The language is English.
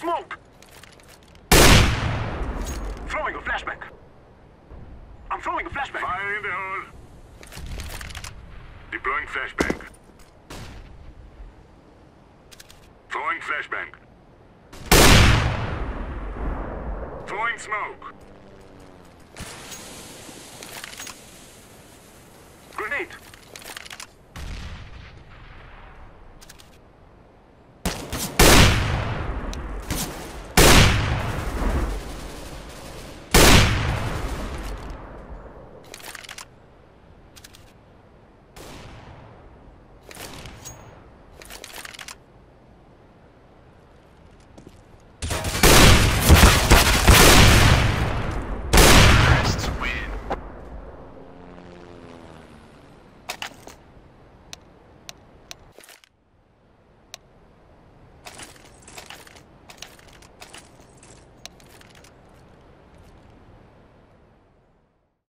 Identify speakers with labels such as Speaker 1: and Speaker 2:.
Speaker 1: smoke! Throwing a flashbang. I'm throwing a flashbang.
Speaker 2: Fire in the hole. Deploying flashbang. Throwing flashbang. Throwing smoke.
Speaker 1: Grenade.